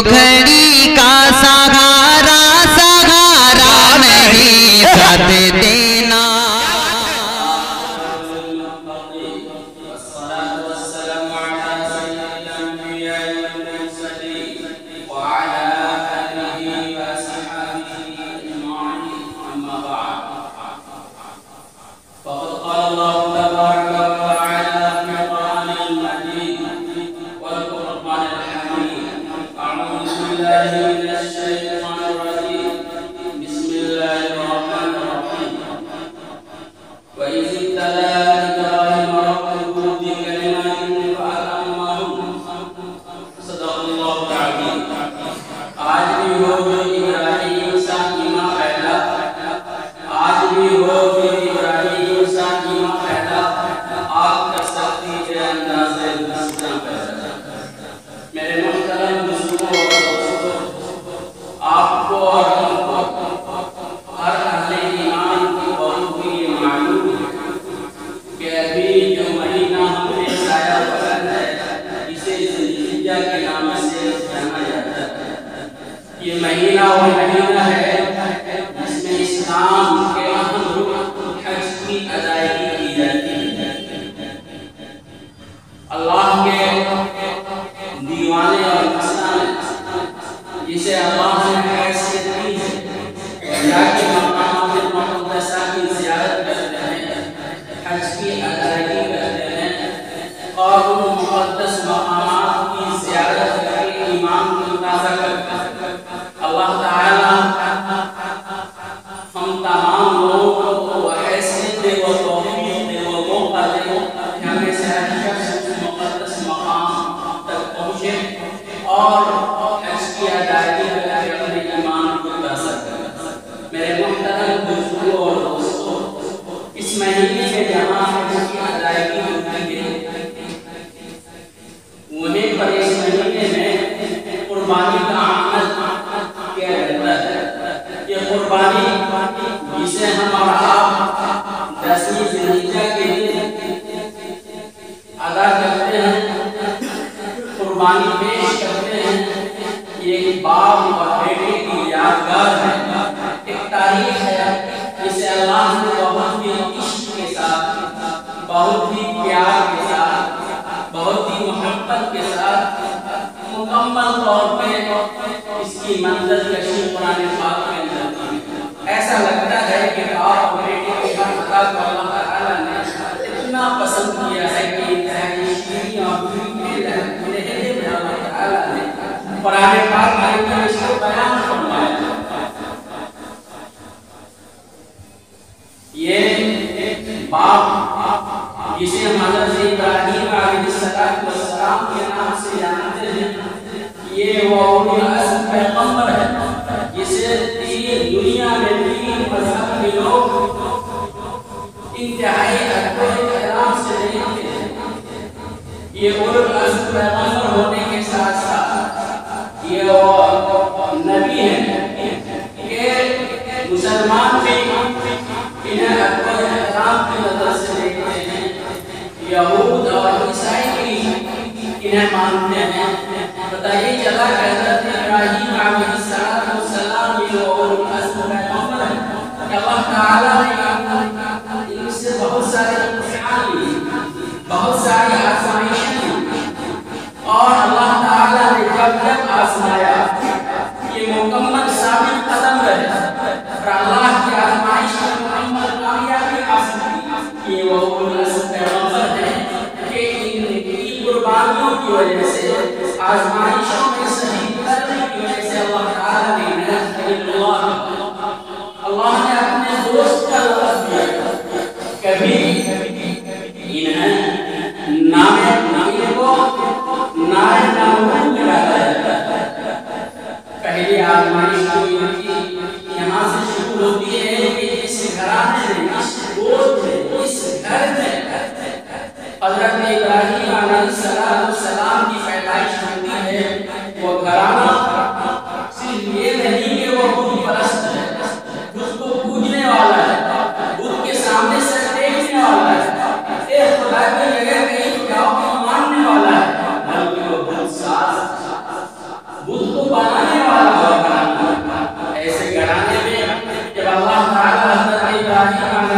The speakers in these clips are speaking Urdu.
okay. موقع دے شخص مقدس مقام تک پہنچے اور کی ادا کرتے ہیں، قربانی پیش کرتے ہیں۔ یہ ایک باپ اور بیٹے کی یادگار ہے۔ ایک تاریخ ہے جسے اللہ نے بہت ہی عشق کے ساتھ، بہت ہی پیار کے ساتھ، بہت ہی محبت کے ساتھ مکمل طور پہ اس کی منظر کشی قرآن پاک میں اندر ایسا لگتا ہے کہ باپ اور بیٹے کے ہر خطا کو اللہ تعالیٰ نے اتنا پسند کیا ہے کہ قرآن پاک میں اس کو بیان فرمایا یہ باپ جسے حضرت ابراہیم علیہ السلام کے نام سے جانتے ہیں یہ وہ اولی العزم پیغمبر ہے جسے تین دنیا میں تین مذہب کے لوگ انتہائی ادب احترام سے دیکھتے ہیں یہ اولی العزم پیغمبر نبی کہ مسلمان بھی انہیں احترام کی نظر سے دیکھتے ہیں۔ یہود اور عیسائی بھی انہیں مانتے ہیں۔ بتائیے چلا کہ حضرت ابراہیم ثابت قدم رہے اور اللہ کی آزمائش میں مکمل کامیابی حاصل کی یہ وہ العزم پیغمبر ہیں کہ ان کی قربانیوں کی وجہ سے آزمائشوں میں صحیح کرنے کی وجہ سے اللہ تعالیٰ نے نعمت اللہ اللہ نے اس گھرانے میں اس گود میں اس گھر میں حضرت ابراہیم علیہ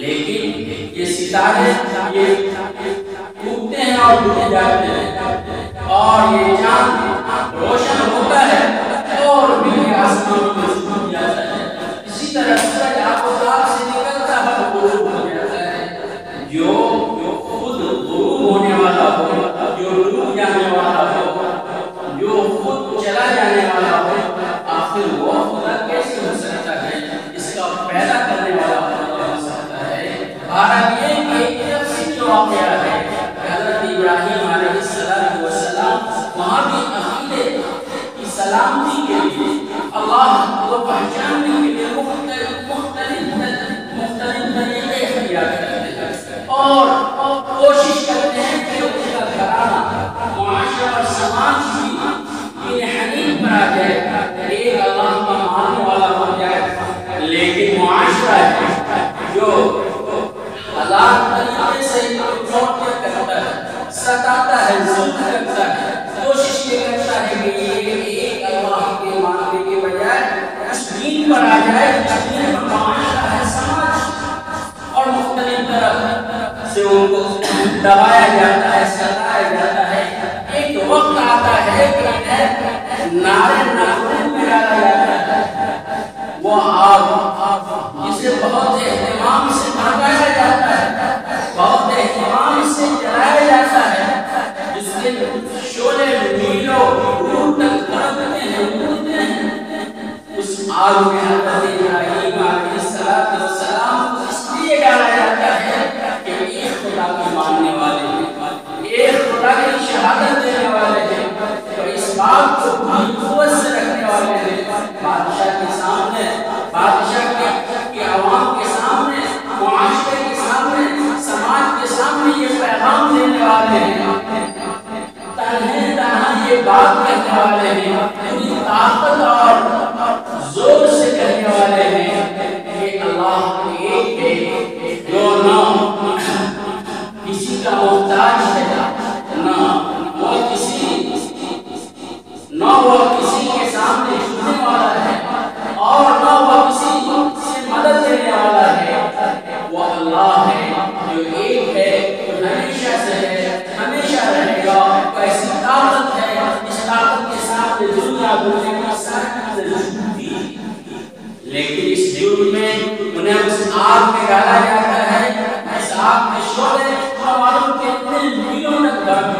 لیکن یہ ستارے یہ ٹوٹتے ہیں اور ٹوٹ جاتے ہیں اور یہ چاند روشن ہوتا ہے سلامتی کے لیے اللہ کو پہچاننے کے لیے مختلف مختلف مختلف طریقے اختیار کرتے ہیں۔ اور کوشش کرتے ہیں کہ اس کا گھرانہ معاشرہ اور سماج بھی دین حنیف پر آ جائے ایک اللہ کا ماننے والا ہو جائے۔ لیکن معاشرہ ہے جو ہزار طریقے سے چوٹیاں کرتا ہے، ستاتا ہے، ظلم کرتا ہے، کوشش یہ کرتا ہے کہ یہ دبایا جاتا ہے، ستایا جاتا ہے۔ ایک وقت آتا ہے کہ انہیں نارے ناخن میں ڈالا جاتا ہے۔ وہ آگ، جسے بہت اہتمام سے بھگایا جاتا ہے، بہت اہتمام سے جلایا جاتا ہے۔ جس کے شولے میلوں دور تک تڑپتے ہیں، اڑتے ہیں۔ اس آگ میں بات کو سے رکھنے والے ہیں بادشاہ کے سامنے، بادشاہ کے عوام کے سامنے معاشرے کے سامنے، سماج کے سامنے یہ پیغام دینے والے ہیں۔ تنہے تنہا یہ بات کہنے والے ہیں۔ لیکن اس ڈیوٹی میں انہیں اس آگ میں ڈالا جاتا ہے۔ اس آگ میں شعلے اور معلوم کہ اپنے نے گھر بڑھ